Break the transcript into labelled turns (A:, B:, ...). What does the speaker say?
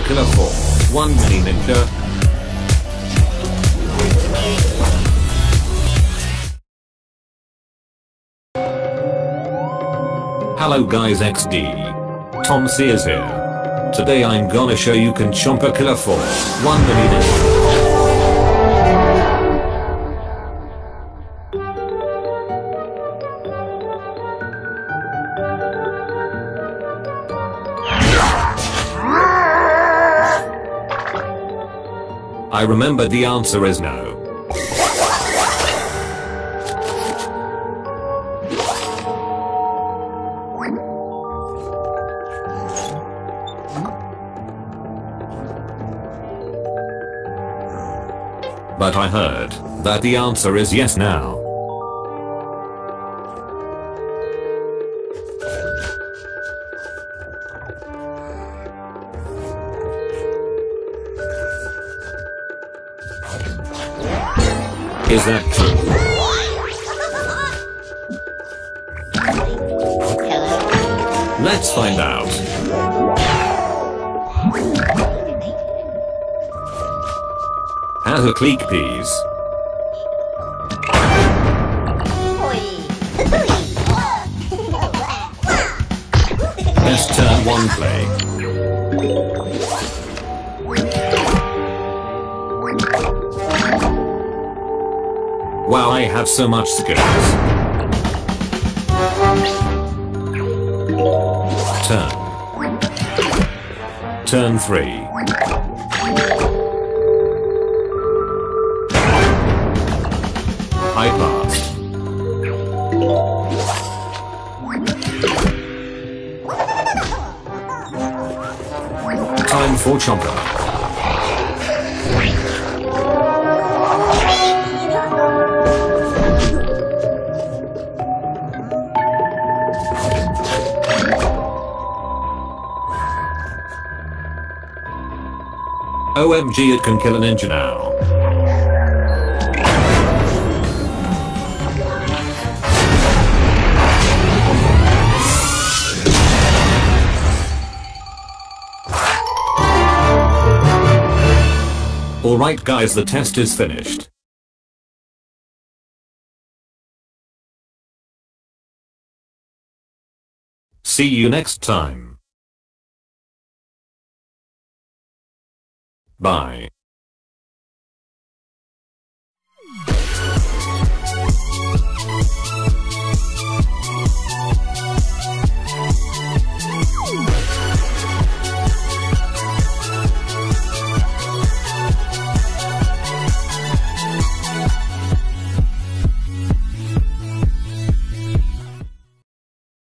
A: killer 4. 1 mini ninja. Hello guys XD. Tom Sears here. Today I'm gonna show you can chomp a killer 4. 1 mini I remember the answer is no. But I heard that the answer is yes now. Is that true? Let's find out. Have a click please. Let's turn one play. Wow I have so much skills. Turn. Turn 3. I passed. Time for chomper. OMG it can kill an ninja now. Alright guys the test is finished. See you next time. Bye.